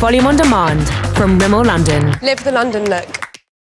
Volume on demand from Rimmel London. Live the London look.